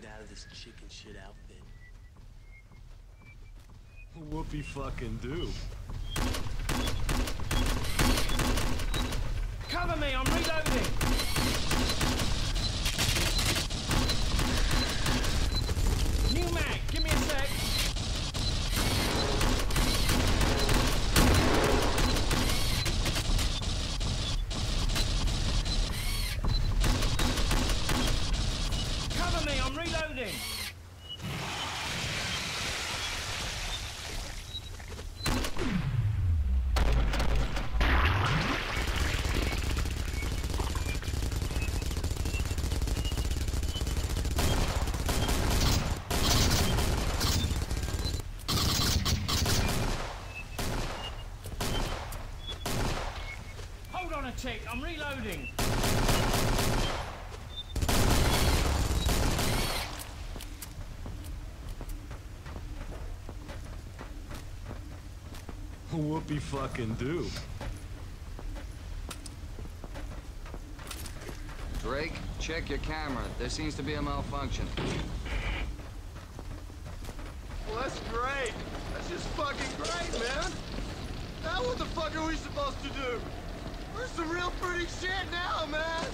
get out of this chicken shit outfit. Whoopie fucking do. Cover me, I'm reloading! Reloading! Hold on a tick, I'm reloading! Whoopie fucking do. Drake, check your camera. There seems to be a malfunction. Well, that's great. That's just fucking great, man. Now what the fuck are we supposed to do? We're some real pretty shit now, man.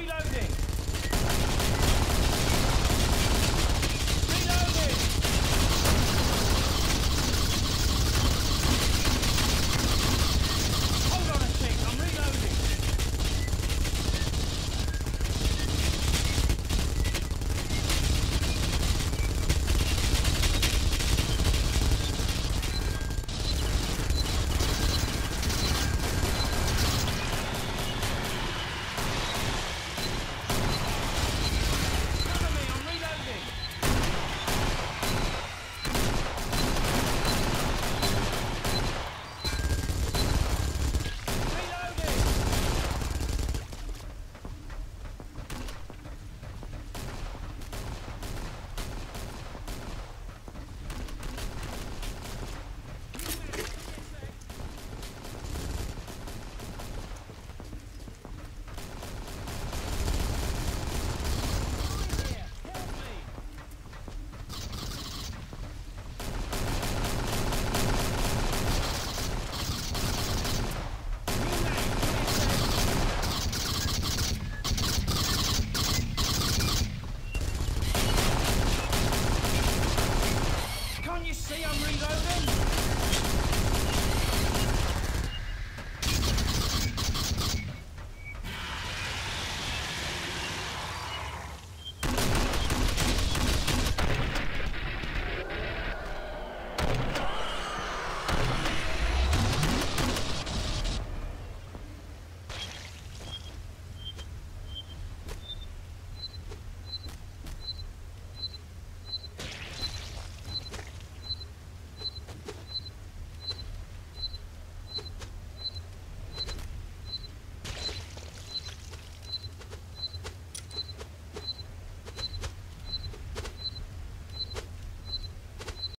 Reload.